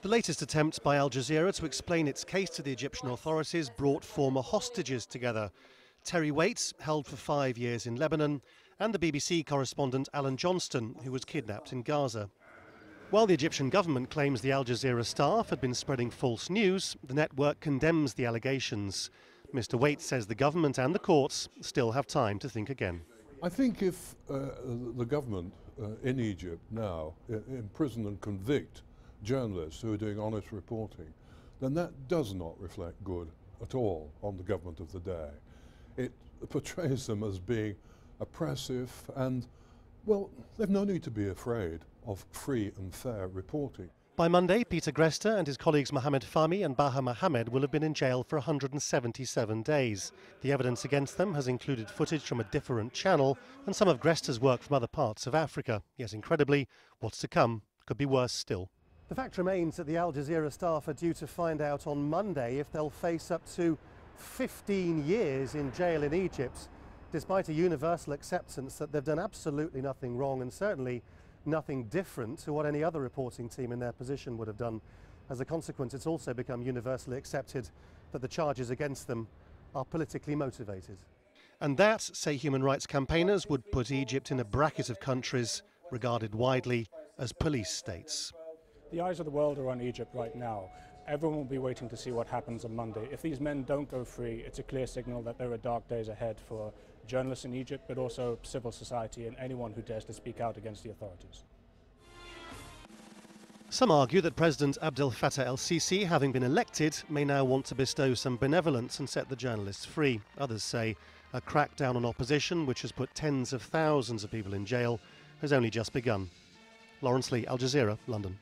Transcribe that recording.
The latest attempt by Al Jazeera to explain its case to the Egyptian authorities brought former hostages together. Terry Waite, held for five years in Lebanon, and the BBC correspondent Alan Johnston, who was kidnapped in Gaza. While the Egyptian government claims the Al Jazeera staff had been spreading false news, the network condemns the allegations. Mr. Waite says the government and the courts still have time to think again. I think if uh, the government uh, in Egypt now imprison and convict journalists who are doing honest reporting, then that does not reflect good at all on the government of the day. It portrays them as being oppressive and, well, they've no need to be afraid of free and fair reporting. By Monday, Peter Greste and his colleagues Mohamed Fahmy and Baher Mohamed will have been in jail for 177 days. The evidence against them has included footage from a different channel and some of Greste's work from other parts of Africa. Yet incredibly, what's to come could be worse still. The fact remains that the Al Jazeera staff are due to find out on Monday if they'll face up to 15 years in jail in Egypt, despite a universal acceptance that they've done absolutely nothing wrong and certainly nothing different to what any other reporting team in their position would have done. As a consequence, it's also become universally accepted that the charges against them are politically motivated. And that, say human rights campaigners, would put Egypt in a bracket of countries regarded widely as police states. The eyes of the world are on Egypt right now. Everyone will be waiting to see what happens on Monday. If these men don't go free, it's a clear signal that there are dark days ahead for journalists in Egypt, but also civil society and anyone who dares to speak out against the authorities. Some argue that President Abdel Fattah el Sisi, having been elected, may now want to bestow some benevolence and set the journalists free. Others say a crackdown on opposition, which has put tens of thousands of people in jail, has only just begun. Laurence Lee, Al Jazeera, London.